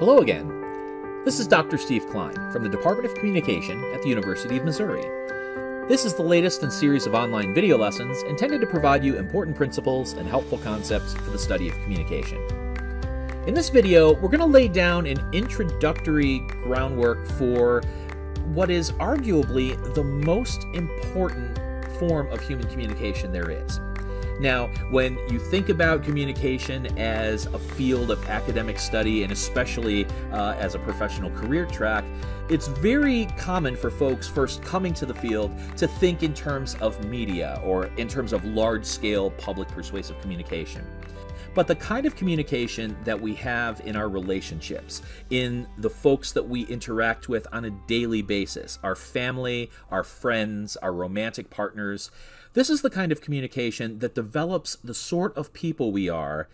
Hello again. This is Dr. Steve Klien from the Department of Communication at the University of Missouri. This is the latest in a series of online video lessons intended to provide you important principles and helpful concepts for the study of communication. In this video, we're going to lay down an introductory groundwork for what is arguably the most important form of human communication there is. Now, when you think about communication as a field of academic study and especially uh, as a professional career track, it's very common for folks first coming to the field to think in terms of media or in terms of large scale public persuasive communication but the kind of communication that we have in our relationships, in the folks that we interact with on a daily basis, our family, our friends, our romantic partners, this is the kind of communication that develops the sort of people we are,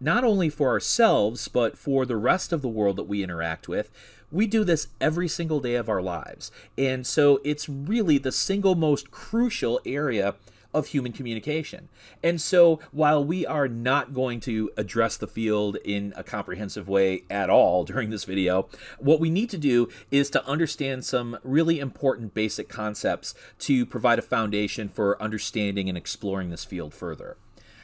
not only for ourselves, but for the rest of the world that we interact with. We do this every single day of our lives. And so it's really the single most crucial area of human communication. And so, while we are not going to address the field in a comprehensive way at all during this video, what we need to do is to understand some really important basic concepts to provide a foundation for understanding and exploring this field further.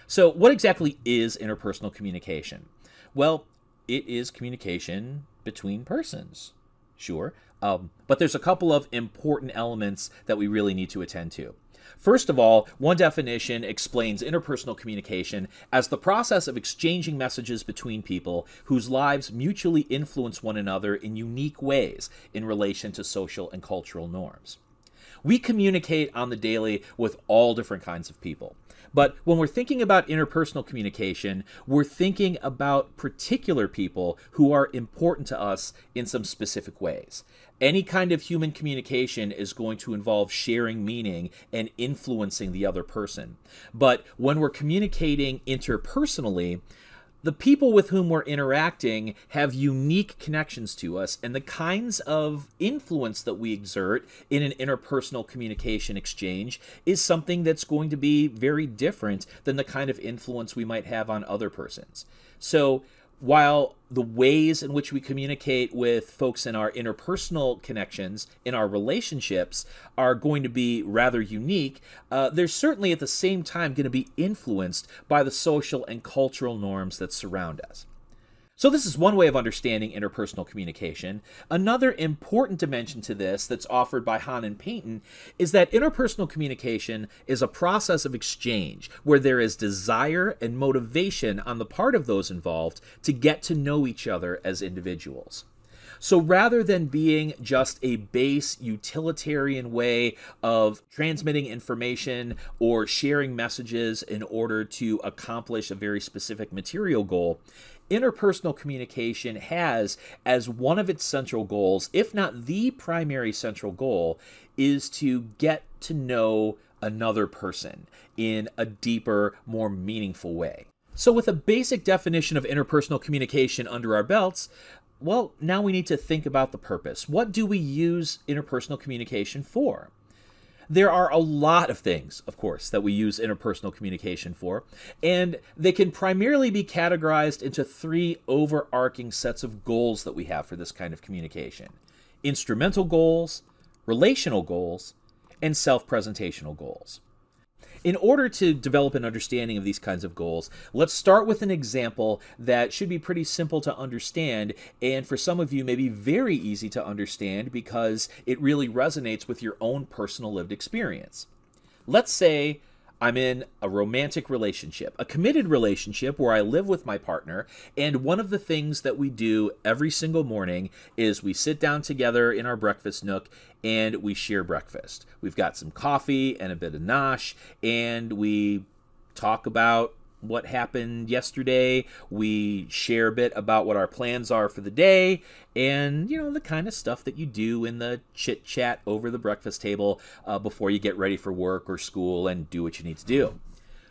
So, what exactly is interpersonal communication? Well, it is communication between persons. Sure. Um, but there's a couple of important elements that we really need to attend to. First of all, one definition explains interpersonal communication as the process of exchanging messages between people whose lives mutually influence one another in unique ways in relation to social and cultural norms. We communicate on the daily with all different kinds of people. But when we're thinking about interpersonal communication, we're thinking about particular people who are important to us in some specific ways. Any kind of human communication is going to involve sharing meaning and influencing the other person. But when we're communicating interpersonally, the people with whom we're interacting have unique connections to us, and the kinds of influence that we exert in an interpersonal communication exchange is something that's going to be very different than the kind of influence we might have on other persons. So, while the ways in which we communicate with folks in our interpersonal connections, in our relationships, are going to be rather unique, uh, they're certainly at the same time going to be influenced by the social and cultural norms that surround us. So, this is one way of understanding interpersonal communication. Another important dimension to this that's offered by Hahn and Paynton is that interpersonal communication is a process of exchange where there is desire and motivation on the part of those involved to get to know each other as individuals. So rather than being just a base utilitarian way of transmitting information or sharing messages in order to accomplish a very specific material goal, interpersonal communication has as one of its central goals, if not the primary central goal, is to get to know another person in a deeper, more meaningful way. So, with a basic definition of interpersonal communication under our belts, well, now we need to think about the purpose. What do we use interpersonal communication for? There are a lot of things, of course, that we use interpersonal communication for, and they can primarily be categorized into three overarching sets of goals that we have for this kind of communication instrumental goals, relational goals, and self presentational goals. In order to develop an understanding of these kinds of goals, let's start with an example that should be pretty simple to understand, and for some of you, maybe very easy to understand because it really resonates with your own personal lived experience. Let's say I'm in a romantic relationship, a committed relationship where I live with my partner. And one of the things that we do every single morning is we sit down together in our breakfast nook and we share breakfast. We've got some coffee and a bit of nosh, and we talk about what happened yesterday. We share a bit about what our plans are for the day and, you know, the kind of stuff that you do in the chit chat over the breakfast table uh, before you get ready for work or school and do what you need to do.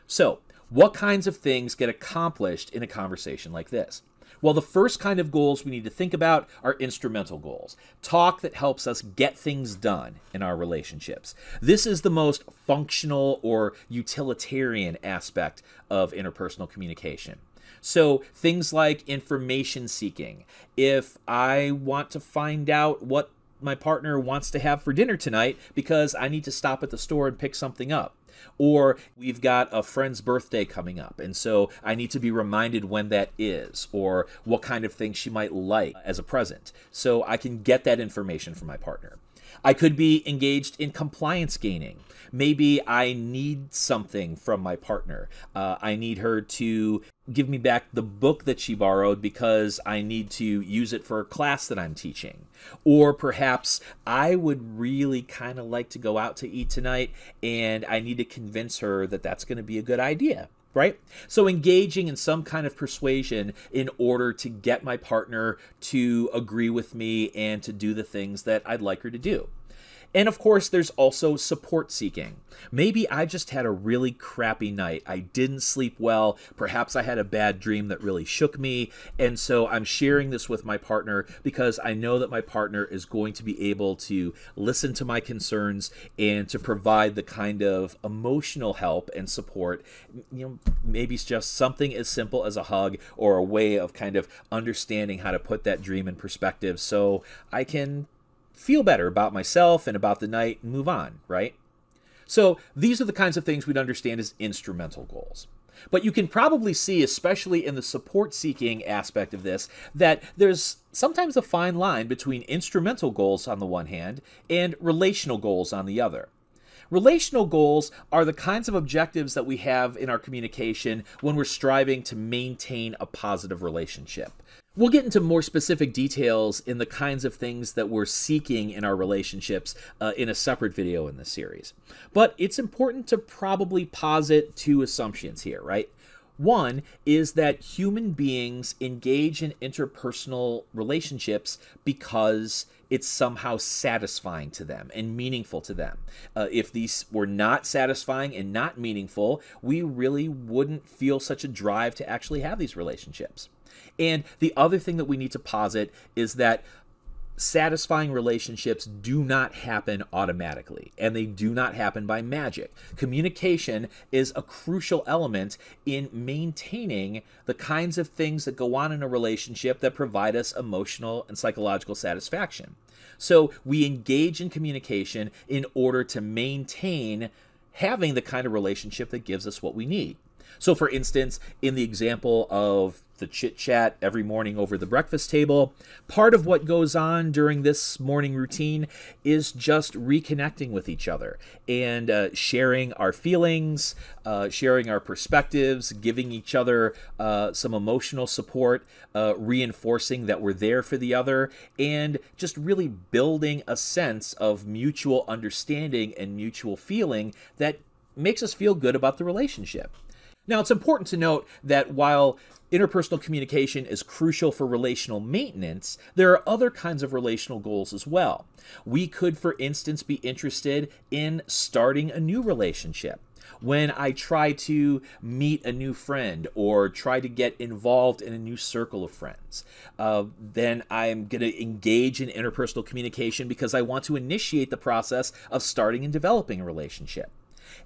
So, what kinds of things get accomplished in a conversation like this? Well, the first kind of goals we need to think about are instrumental goals. Talk that helps us get things done in our relationships. This is the most functional or utilitarian aspect of interpersonal communication. So things like information seeking. If I want to find out what my partner wants to have for dinner tonight because I need to stop at the store and pick something up. Or we've got a friend's birthday coming up, and so I need to be reminded when that is, or what kind of thing she might like as a present. So I can get that information from my partner. I could be engaged in compliance gaining. Maybe I need something from my partner. Uh, I need her to give me back the book that she borrowed because I need to use it for a class that I'm teaching. Or perhaps I would really kind of like to go out to eat tonight and I need to convince her that that's going to be a good idea right? So engaging in some kind of persuasion in order to get my partner to agree with me and to do the things that I'd like her to do. And of course, there's also support seeking. Maybe I just had a really crappy night. I didn't sleep well. Perhaps I had a bad dream that really shook me. And so I'm sharing this with my partner because I know that my partner is going to be able to listen to my concerns and to provide the kind of emotional help and support. You know, maybe it's just something as simple as a hug or a way of kind of understanding how to put that dream in perspective so I can feel better about myself and about the night and move on, right? So these are the kinds of things we'd understand as instrumental goals. But you can probably see, especially in the support seeking aspect of this, that there's sometimes a fine line between instrumental goals on the one hand and relational goals on the other. Relational goals are the kinds of objectives that we have in our communication when we're striving to maintain a positive relationship. We'll get into more specific details in the kinds of things that we're seeking in our relationships uh, in a separate video in this series. But it's important to probably posit two assumptions here, right? One is that human beings engage in interpersonal relationships because it's somehow satisfying to them and meaningful to them. Uh, if these were not satisfying and not meaningful, we really wouldn't feel such a drive to actually have these relationships. And the other thing that we need to posit is that satisfying relationships do not happen automatically and they do not happen by magic. Communication is a crucial element in maintaining the kinds of things that go on in a relationship that provide us emotional and psychological satisfaction. So we engage in communication in order to maintain having the kind of relationship that gives us what we need. So, for instance, in the example of the chit chat every morning over the breakfast table. Part of what goes on during this morning routine is just reconnecting with each other and uh, sharing our feelings, uh, sharing our perspectives, giving each other uh, some emotional support, uh, reinforcing that we're there for the other, and just really building a sense of mutual understanding and mutual feeling that makes us feel good about the relationship. Now, it's important to note that while interpersonal communication is crucial for relational maintenance, there are other kinds of relational goals as well. We could, for instance, be interested in starting a new relationship. When I try to meet a new friend or try to get involved in a new circle of friends, uh, then I'm going to engage in interpersonal communication because I want to initiate the process of starting and developing a relationship.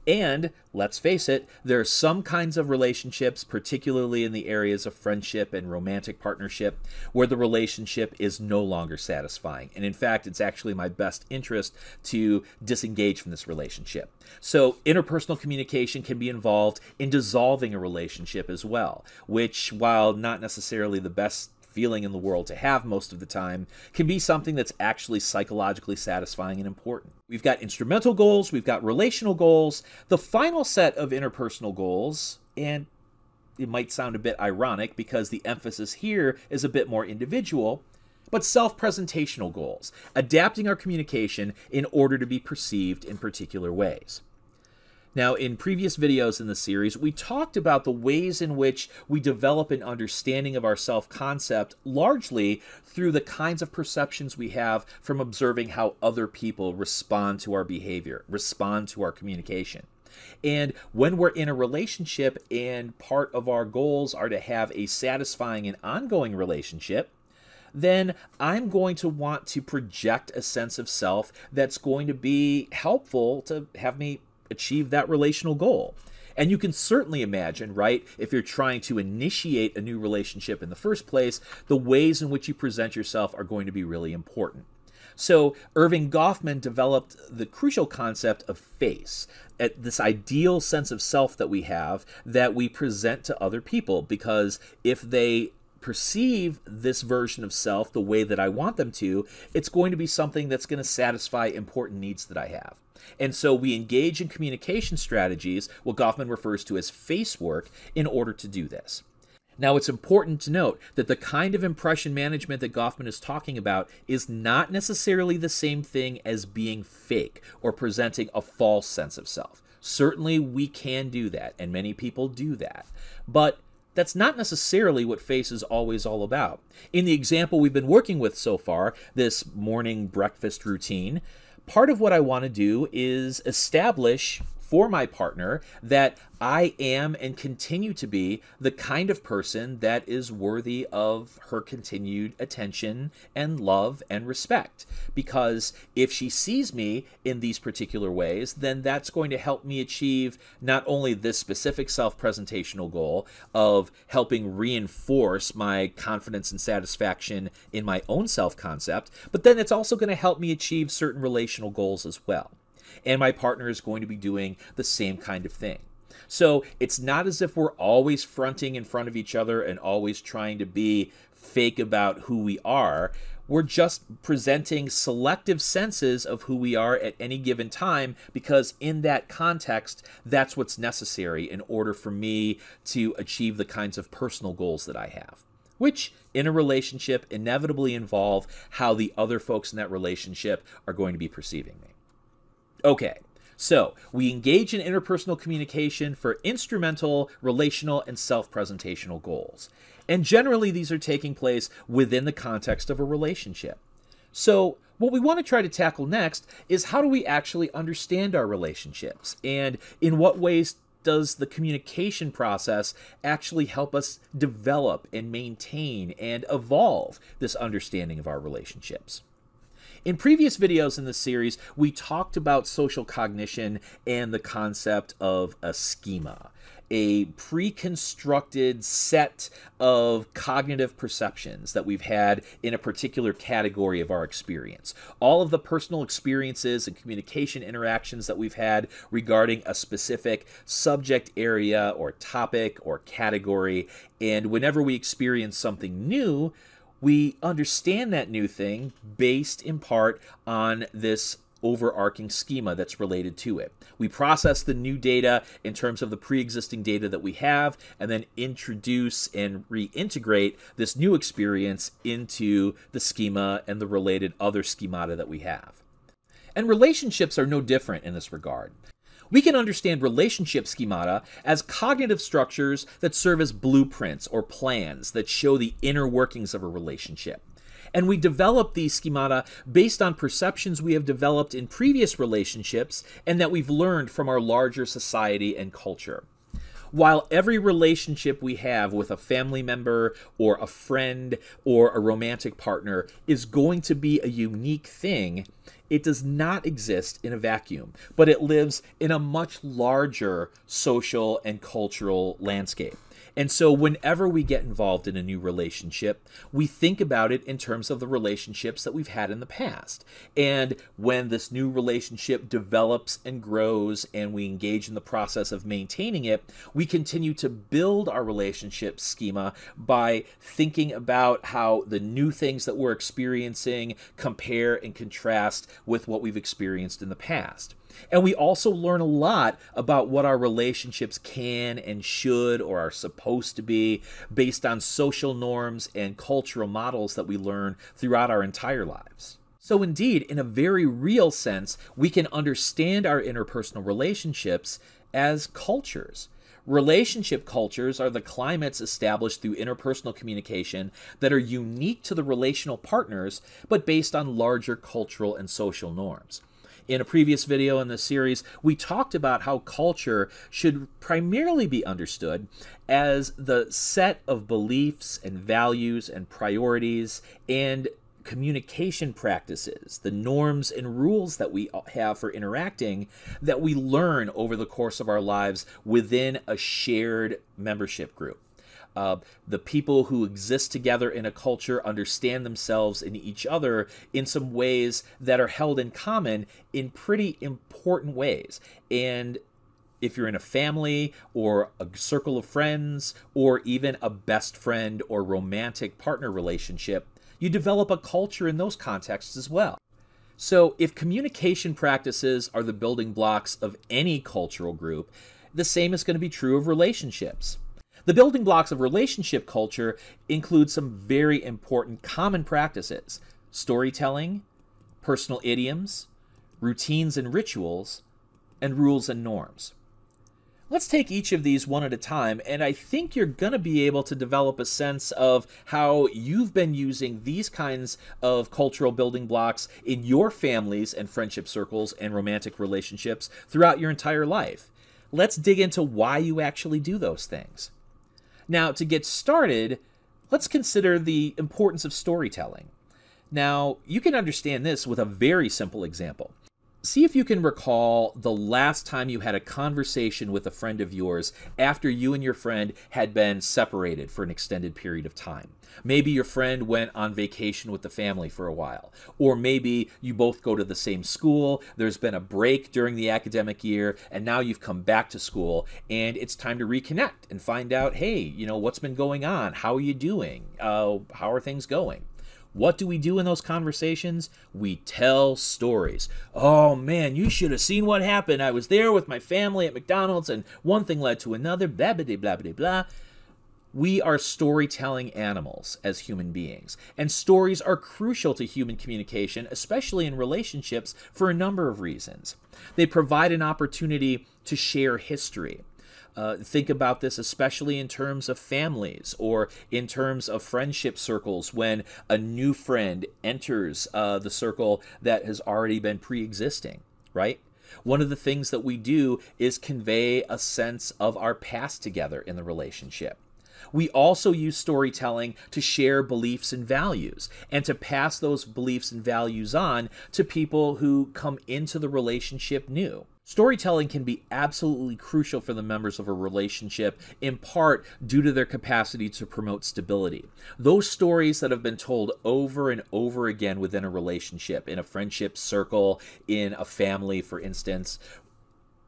And let's face it, there are some kinds of relationships, particularly in the areas of friendship and romantic partnership, where the relationship is no longer satisfying. And in fact, it's actually my best interest to disengage from this relationship. So, interpersonal communication can be involved in dissolving a relationship as well, which, while not necessarily the best feeling in the world to have most of the time can be something that's actually psychologically satisfying and important. We've got instrumental goals, we've got relational goals. The final set of interpersonal goals, and it might sound a bit ironic because the emphasis here is a bit more individual, but self presentational goals, adapting our communication in order to be perceived in particular ways. Now, in previous videos in the series, we talked about the ways in which we develop an understanding of our self concept largely through the kinds of perceptions we have from observing how other people respond to our behavior, respond to our communication. And when we're in a relationship and part of our goals are to have a satisfying and ongoing relationship, then I'm going to want to project a sense of self that's going to be helpful to have me achieve that relational goal. And you can certainly imagine, right, if you're trying to initiate a new relationship in the first place, the ways in which you present yourself are going to be really important. So Erving Goffman developed the crucial concept of face, this ideal sense of self that we have that we present to other people because if they perceive this version of self the way that I want them to, it's going to be something that's going to satisfy important needs that I have. And so we engage in communication strategies, what Goffman refers to as face work, in order to do this. Now, it's important to note that the kind of impression management that Goffman is talking about is not necessarily the same thing as being fake or presenting a false sense of self. Certainly, we can do that, and many people do that. But that's not necessarily what face is always all about. In the example we've been working with so far, this morning breakfast routine, part of what I want to do is establish for my partner that I am and continue to be the kind of person that is worthy of her continued attention and love and respect. Because if she sees me in these particular ways, then that's going to help me achieve not only this specific self presentational goal of helping reinforce my confidence and satisfaction in my own self concept, but then it's also going to help me achieve certain relational goals as well and my partner is going to be doing the same kind of thing. So it's not as if we're always fronting in front of each other and always trying to be fake about who we are. We're just presenting selective senses of who we are at any given time because, in that context, that's what's necessary in order for me to achieve the kinds of personal goals that I have which in a relationship inevitably involve how the other folks in that relationship are going to be perceiving me. Okay, so we engage in interpersonal communication for instrumental, relational, and self presentational goals. And generally, these are taking place within the context of a relationship. So, what we want to try to tackle next is how do we actually understand our relationships? And in what ways does the communication process actually help us develop and maintain and evolve this understanding of our relationships? In previous videos in this series, we talked about social cognition and the concept of a schema a pre-constructed set of cognitive perceptions that we've had in a particular category of our experience. All of the personal experiences and communication interactions that we've had regarding a specific subject area or topic or category. And whenever we experience something new, we understand that new thing based in part on this overarching schema that's related to it. We process the new data in terms of the pre-existing data that we have and then introduce and reintegrate this new experience into the schema and the related other schemata that we have. And relationships are no different in this regard. We can understand relationship schemata as cognitive structures that serve as blueprints or plans that show the inner workings of a relationship. And we develop these schemata based on perceptions we have developed in previous relationships and that we've learned from our larger society and culture while every relationship we have with a family member or a friend or a romantic partner is going to be a unique thing, it does not exist in a vacuum, but it lives in a much larger social and cultural landscape. And so, whenever we get involved in a new relationship, we think about it in terms of the relationships that we've had in the past. And when this new relationship develops and grows and we engage in the process of maintaining it, we continue to build our relationship schema by thinking about how the new things that we're experiencing compare and contrast with what we've experienced in the past. And we also learn a lot about what our relationships can and should or are supposed to be based on social norms and cultural models that we learn throughout our entire lives. So, indeed, in a very real sense, we can understand our interpersonal relationships as cultures. Relationship cultures are the climates established through interpersonal communication that are unique to the relational partners, but based on larger cultural and social norms. In a previous video in this series, we talked about how culture should primarily be understood as the set of beliefs and values and priorities and communication practices, the norms and rules that we have for interacting that we learn over the course of our lives within a shared membership group. Uh, the people who exist together in a culture understand themselves and each other in some ways that are held in common in pretty important ways. And if you're in a family or a circle of friends or even a best friend or romantic partner relationship, you develop a culture in those contexts as well. So, if communication practices are the building blocks of any cultural group, the same is going to be true of relationships. The building blocks of relationship culture include some very important common practices storytelling, personal idioms, routines and rituals, and rules and norms. Let's take each of these one at a time, and I think you're going to be able to develop a sense of how you've been using these kinds of cultural building blocks in your families and friendship circles and romantic relationships throughout your entire life. Let's dig into why you actually do those things. Now, to get started, let's consider the importance of storytelling. Now, you can understand this with a very simple example see if you can recall the last time you had a conversation with a friend of yours after you and your friend had been separated for an extended period of time. Maybe your friend went on vacation with the family for a while, or maybe you both go to the same school, there's been a break during the academic year, and now you've come back to school, and it's time to reconnect and find out hey, you know, what's been going on? How are you doing? Uh, how are things going? What do we do in those conversations? We tell stories. Oh man, you should have seen what happened. I was there with my family at McDonald's and one thing led to another, blah, blah, blah, blah, blah. We are storytelling animals as human beings, and stories are crucial to human communication, especially in relationships, for a number of reasons. They provide an opportunity to share history. Uh, think about this especially in terms of families or in terms of friendship circles when a new friend enters uh, the circle that has already been pre existing, right? One of the things that we do is convey a sense of our past together in the relationship. We also use storytelling to share beliefs and values and to pass those beliefs and values on to people who come into the relationship new. Storytelling can be absolutely crucial for the members of a relationship, in part due to their capacity to promote stability. Those stories that have been told over and over again within a relationship, in a friendship circle, in a family, for instance,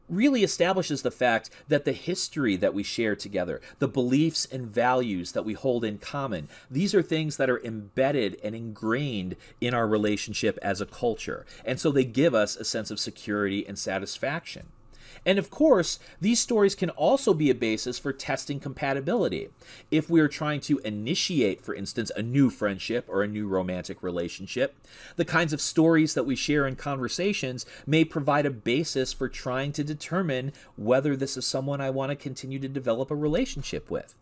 really establishes the fact that the history that we share together, the beliefs and values that we hold in common, these are things that are embedded and ingrained in our relationship as a culture. And so they give us a sense of security and satisfaction. And of course, these stories can also be a basis for testing compatibility. If we are trying to initiate, for instance, a new friendship or a new romantic relationship, the kinds of stories that we share in conversations may provide a basis for trying to determine whether this is someone I want to continue to develop a relationship with.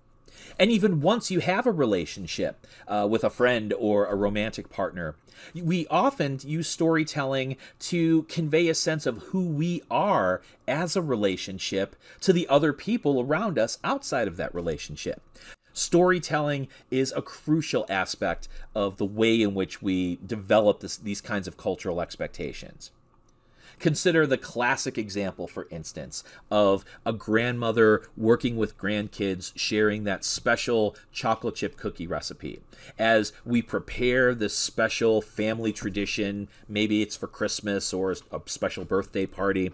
And even once you have a relationship uh, with a friend or a romantic partner, we often use storytelling to convey a sense of who we are as a relationship to the other people around us outside of that relationship. Storytelling is a crucial aspect of the way in which we develop this, these kinds of cultural expectations. Consider the classic example, for instance, of a grandmother working with grandkids sharing that special chocolate chip cookie recipe. As we prepare this special family tradition, maybe it's for Christmas or a special birthday party,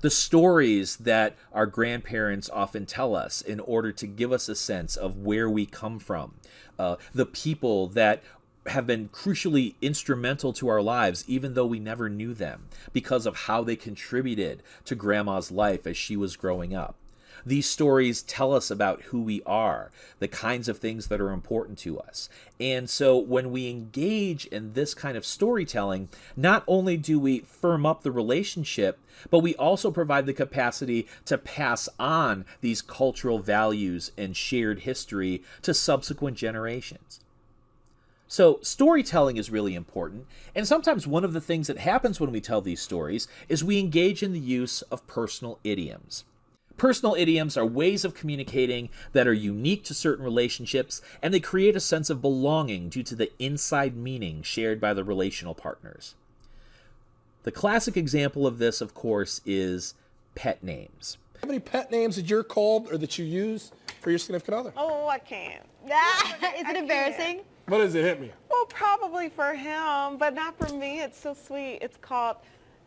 the stories that our grandparents often tell us in order to give us a sense of where we come from, uh, the people that have been crucially instrumental to our lives, even though we never knew them, because of how they contributed to Grandma's life as she was growing up. These stories tell us about who we are, the kinds of things that are important to us. And so when we engage in this kind of storytelling, not only do we firm up the relationship, but we also provide the capacity to pass on these cultural values and shared history to subsequent generations. So, storytelling is really important, and sometimes one of the things that happens when we tell these stories is we engage in the use of personal idioms. Personal idioms are ways of communicating that are unique to certain relationships, and they create a sense of belonging due to the inside meaning shared by the relational partners. The classic example of this, of course, is pet names. How many pet names that you're called or that you use for your significant other? Oh, I can't. is it I embarrassing? What does it hit me? Well, probably for him, but not for me. It's so sweet. It's called,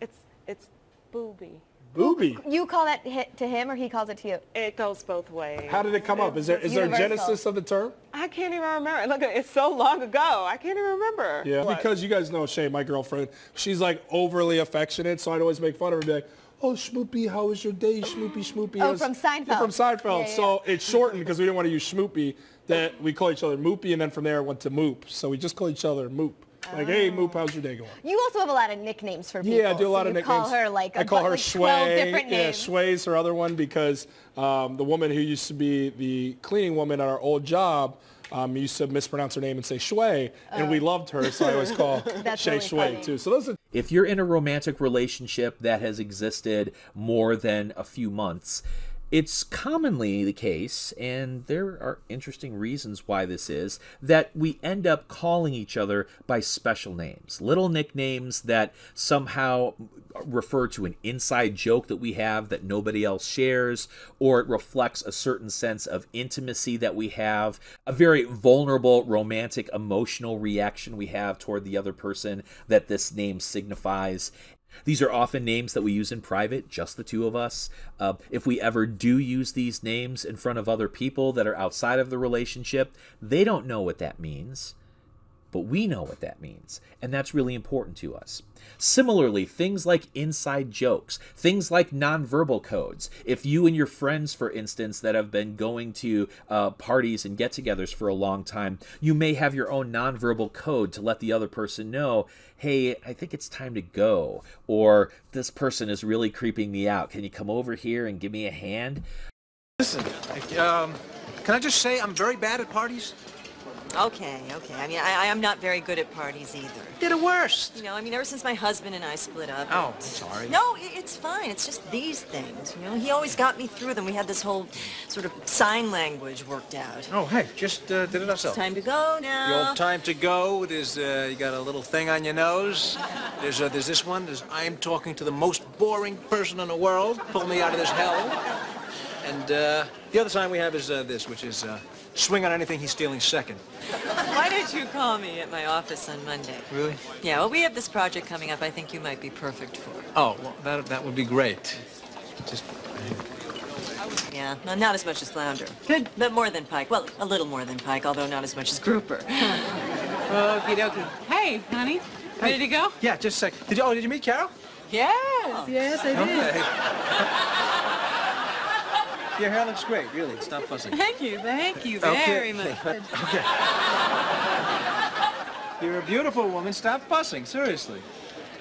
it's it's booby. Booby. You call that hit to him or he calls it to you? It goes both ways. How did it come up? Is there is there a genesis of the term? I can't even remember. Look, it's so long ago. I can't even remember. Yeah. What? Because you guys know Shay, my girlfriend, she's like overly affectionate, so I'd always make fun of her and be like, Oh, Schmoopy, how was your day, Schmoopy, Schmoopy? Oh, was- from Seinfeld. Yeah, from Seinfeld. Yeah, yeah, So it's shortened because we didn't want to use Schmoopy, that we call each other Moopy, and then from there it went to Moop. So we just call each other Moop. Like, hey, Moop, how's your day going? You also have a lot of nicknames for people. Yeah, I do a so lot of you nicknames. call her like I call her like Sway. 12 different Yeah, names. Sway's her other one because um, the woman who used to be the cleaning woman at our old job um, used to mispronounce her name and say Shui, and we loved her, so I always call Oh. That's Shay really Shui funny. too. So those are If you're in a romantic relationship that has existed more than a few months, it's commonly the case, and there are interesting reasons why this is, that we end up calling each other by special names, little nicknames that somehow refer to an inside joke that we have that nobody else shares, or it reflects a certain sense of intimacy that we have, a very vulnerable, romantic, emotional reaction we have toward the other person that this name signifies. These are often names that we use in private, just the two of us. Uh, if we ever do use these names in front of other people that are outside of the relationship, they don't know what that means but we know what that means, and that's really important to us. Similarly, things like inside jokes, things like nonverbal codes. If you and your friends, for instance, that have been going to uh, parties and get togethers for a long time, you may have your own nonverbal code to let the other person know, hey, I think it's time to go, or this person is really creeping me out. Can you come over here and give me a hand? Listen, um, can I just say I'm very bad at parties? Okay, okay. I mean, I, I am not very good at parties either. They're the worst. You know, I mean, ever since my husband and I split up. Oh, I'm sorry. No, i- it's fine. It's just these things. You know, he always got me through them. We had this whole sort of sign language worked out. Oh, hey, just uh, did it ourselves. Time to go The now. old time to go. There's uh, you got a little thing on your nose. There's uh, there's this one. There's I'm talking to the most boring person in the world. Pull me out of this hell. And uh, the other sign we have is uh, this, which is uh, swing on anything he's stealing second. Why don't you call me at my office on Monday? Really? Yeah, well, we have this project coming up I think you might be perfect for. Oh, well, that that would be great. Just Yeah, no, not as much as Flounder. Good. But more than Pike. Well, a little more than Pike, although not as much as Grouper. Okie dokie. Hey, honey. Ready to go? yeah, just a sec. Did you? Oh, did you meet Carol? Yes, yes, I did. Okay. Your hair looks great, really. Stop fussing. Thank you, thank you Okay. very much. Okay. You're a beautiful woman. Stop fussing, seriously.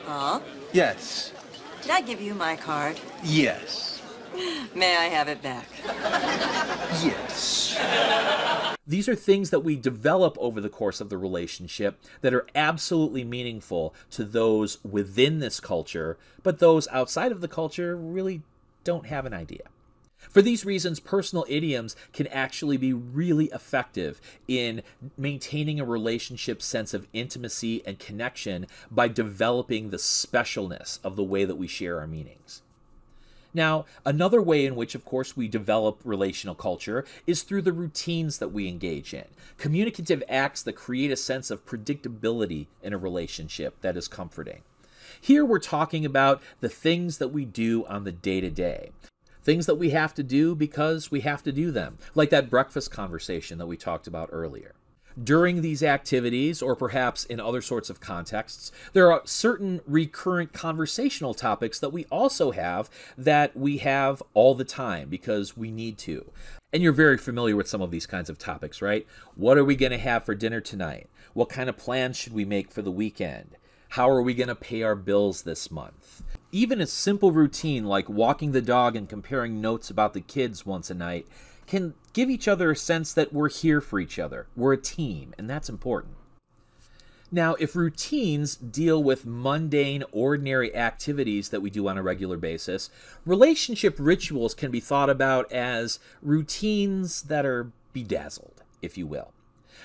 Huh? Yes. Did I give you my card? Yes. May I have it back? Yes. These are things that we develop over the course of the relationship that are absolutely meaningful to those within this culture, but those outside of the culture really don't have an idea. For these reasons, personal idioms can actually be really effective in maintaining a relationship sense of intimacy and connection by developing the specialness of the way that we share our meanings. Now, another way in which, of course, we develop relational culture is through the routines that we engage in. Communicative acts that create a sense of predictability in a relationship that is comforting. Here we're talking about the things that we do on the day to day. Things that we have to do because we have to do them, like that breakfast conversation that we talked about earlier. During these activities, or perhaps in other sorts of contexts, there are certain recurrent conversational topics that we also have that we have all the time because we need to. And you're very familiar with some of these kinds of topics, right? What are we going to have for dinner tonight? What kind of plans should we make for the weekend? How are we going to pay our bills this month? Even a simple routine like walking the dog and comparing notes about the kids once a night can give each other a sense that we're here for each other. We're a team, and that's important. Now, if routines deal with mundane, ordinary activities that we do on a regular basis, relationship rituals can be thought about as routines that are bedazzled, if you will.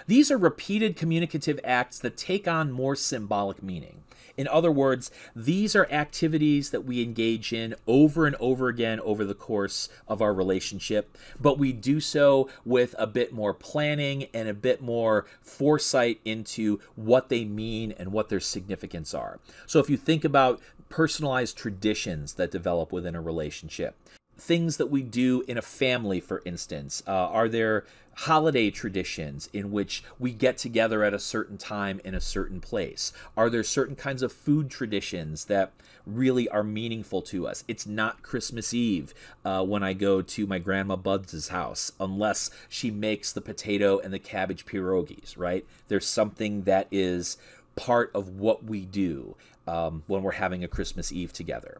These are repeated communicative acts that take on more symbolic meaning. In other words, these are activities that we engage in over and over again over the course of our relationship, but we do so with a bit more planning and a bit more foresight into what they mean and what their significance are. So if you think about personalized traditions that develop within a relationship, things that we do in a family, for instance? Uh, are there holiday traditions in which we get together at a certain time in a certain place? Are there certain kinds of food traditions that really are meaningful to us? It's not Christmas Eve uh, when I go to my grandma Bud's house, unless she makes the potato and the cabbage pierogies, right? There's something that is part of what we do um, when we're having a Christmas Eve together.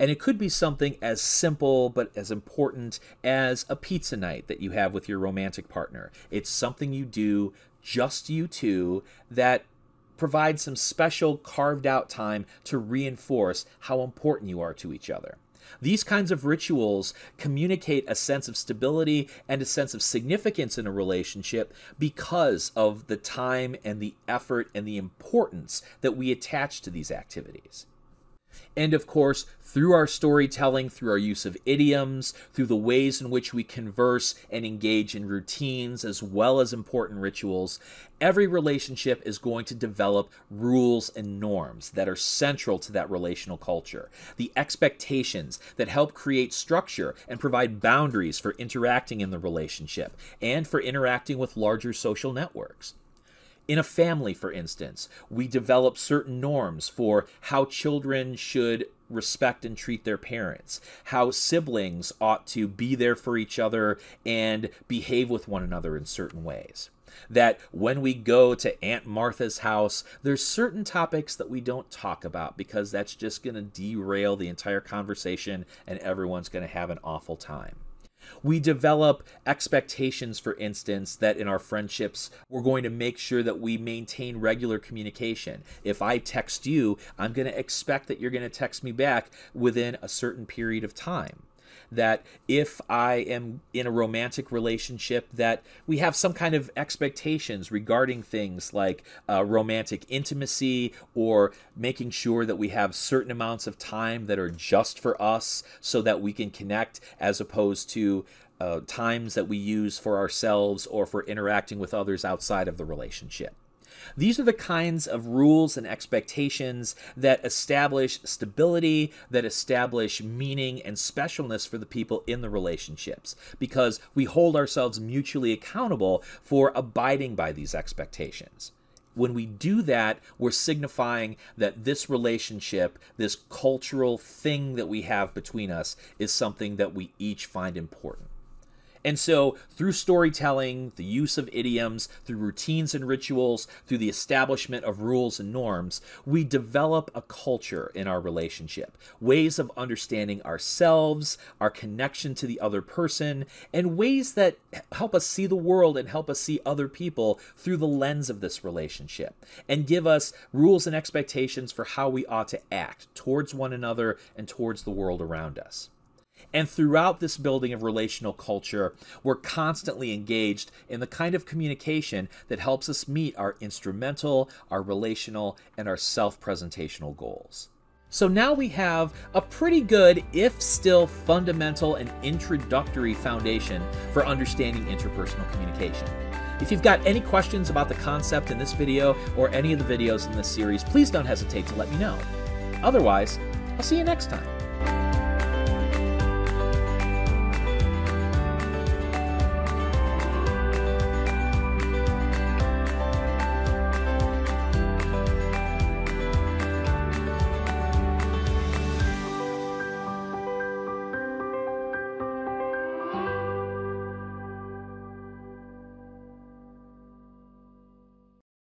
And it could be something as simple but as important as a pizza night that you have with your romantic partner. It's something you do, just you two, that provides some special carved out time to reinforce how important you are to each other. These kinds of rituals communicate a sense of stability and a sense of significance in a relationship because of the time and the effort and the importance that we attach to these activities. And of course, through our storytelling, through our use of idioms, through the ways in which we converse and engage in routines as well as important rituals, every relationship is going to develop rules and norms that are central to that relational culture. The expectations that help create structure and provide boundaries for interacting in the relationship and for interacting with larger social networks. In a family, for instance, we develop certain norms for how children should respect and treat their parents, how siblings ought to be there for each other and behave with one another in certain ways. That when we go to Aunt Martha's house, there's certain topics that we don't talk about because that's just going to derail the entire conversation and everyone's going to have an awful time. We develop expectations, for instance, that in our friendships, we're going to make sure that we maintain regular communication. If I text you, I'm going to expect that you're going to text me back within a certain period of time that if I am in a romantic relationship, that we have some kind of expectations regarding things like uh, romantic intimacy or making sure that we have certain amounts of time that are just for us so that we can connect as opposed to uh, times that we use for ourselves or for interacting with others outside of the relationship. These are the kinds of rules and expectations that establish stability, that establish meaning and specialness for the people in the relationships, because we hold ourselves mutually accountable for abiding by these expectations. When we do that, we're signifying that this relationship, this cultural thing that we have between us, is something that we each find important. And so, through storytelling, the use of idioms, through routines and rituals, through the establishment of rules and norms, we develop a culture in our relationship, ways of understanding ourselves, our connection to the other person, and ways that help us see the world and help us see other people through the lens of this relationship, and give us rules and expectations for how we ought to act towards one another and towards the world around us. And throughout this building of relational culture, we're constantly engaged in the kind of communication that helps us meet our instrumental, our relational, and our self presentational goals. So now we have a pretty good, if still fundamental and introductory foundation for understanding interpersonal communication. If you've got any questions about the concept in this video or any of the videos in this series, please don't hesitate to let me know. Otherwise, I'll see you next time.